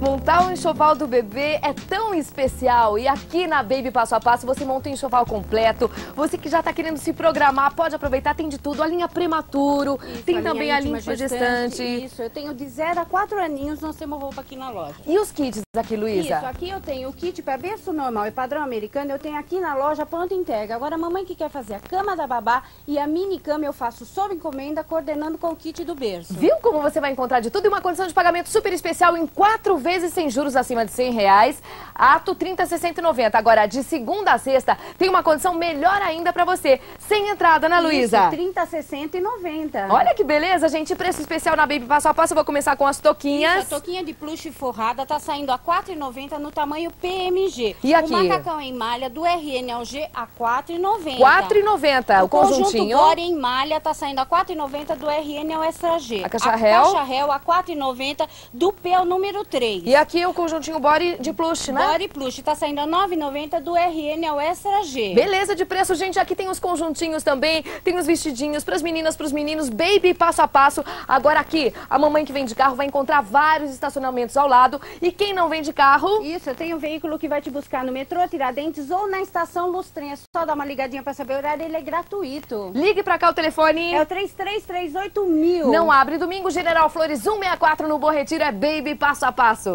Montar um enxoval do bebê é tão especial e aqui na Baby Passo a Passo você monta um enxoval completo. Você que já está querendo se programar, pode aproveitar, tem de tudo. A linha prematuro, Isso, tem a linha também a íntima linha gestante. Isso, eu tenho de 0 a 4 aninhos, nós temos roupa aqui na loja. E os kits aqui, Luísa? Isso, aqui eu tenho o kit para berço normal e padrão americano, eu tenho aqui na loja pronta entrega. Agora, a mamãe que quer fazer a cama da babá e a mini cama eu faço sob encomenda, coordenando com o kit do berço. Viu como você vai encontrar de tudo e uma condição de pagamento super especial em quatro vezes sem juros acima de 100 reais? Ato 30, 60 e 90. Agora, de segunda a sexta, tem uma condição melhor ainda pra você. Sem entrada, né, Luísa? Isso, 30, 60 e 90. Olha que beleza, gente. Preço especial na Baby Passo a Passo. Eu vou começar com as toquinhas. Isso, a toquinha de plush forrada tá saindo a R$ 4,90 no tamanho PMG. E aqui? O macacão em malha do RN ao G a R$ 4,90. 4,90 o, O conjunto conjuntinho. body em malha tá saindo a R$ 4,90 do RN ao Extra G. A caixa réu? A caixa réu a R$ 4,90 do P ao número 3. E aqui o conjuntinho body de plush, né? Body plush tá saindo a R$ 9,90 do RN ao Extra G. Beleza de preço, gente. Aqui tem os conjuntinhos também, tem os vestidinhos pras meninas, pros meninos, baby passo a passo. Agora aqui, a mamãe que vem de carro vai encontrar vários estacionamentos ao lado. E quem não vem de carro, Isso, eu tenho um veículo que vai te buscar no metrô Tiradentes ou na estação Lustrem. É só dar uma ligadinha pra saber o horário, ele é gratuito. ligue pra cá o telefone. É o 3338 mil. Não abre domingo, General Flores 164 no Bom Retiro é baby passo a passo.